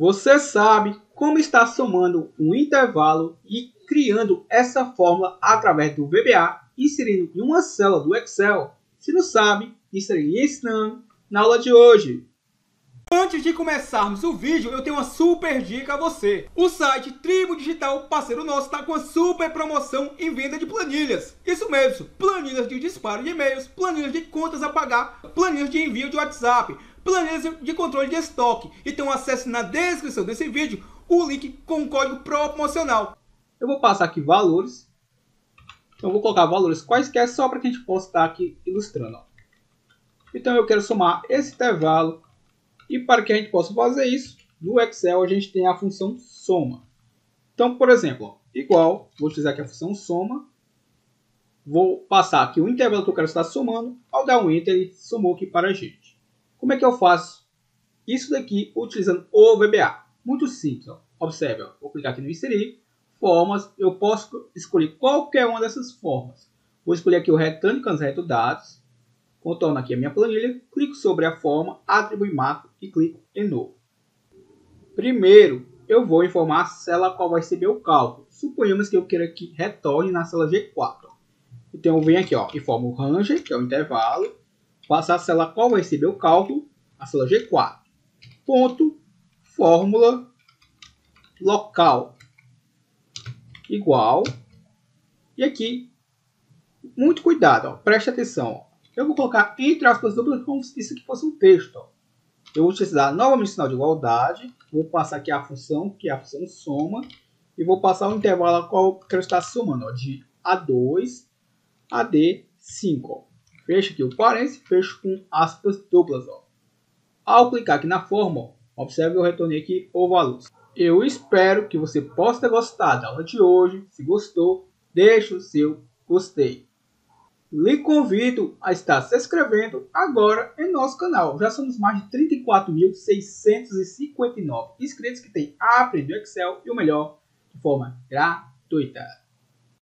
Você sabe como está somando um intervalo e criando essa fórmula através do VBA, inserindo em uma célula do Excel? Se não sabe, estarei ensinando na aula de hoje. Antes de começarmos o vídeo, eu tenho uma super dica a você. O site Tribo Digital, parceiro nosso, está com uma super promoção em venda de planilhas. Isso mesmo, planilhas de disparo de e-mails, planilhas de contas a pagar, planilhas de envio de WhatsApp, planilhas de controle de estoque. Então acesse na descrição desse vídeo o link com o código promocional. Eu vou passar aqui valores. Então vou colocar valores quaisquer só para que a gente possa estar aqui ilustrando. Então eu quero somar esse intervalo e para que a gente possa fazer isso, no Excel a gente tem a função soma. Então, por exemplo, igual, vou utilizar aqui a função soma, vou passar aqui o intervalo que eu quero estar somando, ao dar um Enter ele somou aqui para a gente. Como é que eu faço isso daqui utilizando o VBA? Muito simples, ó. observe, ó. vou clicar aqui no inserir, formas, eu posso escolher qualquer uma dessas formas. Vou escolher aqui o retângulo, reto dados, Contorno aqui a minha planilha, clico sobre a forma, atribuir macro e clico em novo. Primeiro, eu vou informar a célula qual vai receber o cálculo. Suponhamos que eu queira que retorne na célula G4. Então eu venho aqui, ó, informo o range, que é o intervalo, passo a célula qual vai receber o cálculo, a célula G4. Ponto, fórmula, local, igual. E aqui, muito cuidado, ó, preste atenção. Ó eu vou colocar entre aspas duplas como se isso aqui fosse um texto. Ó. Eu vou utilizar novamente o sinal de igualdade, vou passar aqui a função, que é a função soma, e vou passar o intervalo ao qual eu quero estar somando, ó, de A2 a D5. Fecho aqui o parênteses, fecho com aspas duplas. Ó. Ao clicar aqui na forma, ó, observe eu retornei aqui o valor. Eu espero que você possa ter gostado da aula de hoje. Se gostou, deixe o seu gostei. Lhe convido a estar se inscrevendo agora em nosso canal. Já somos mais de 34.659 inscritos que têm aprendido Excel e o melhor, de forma gratuita.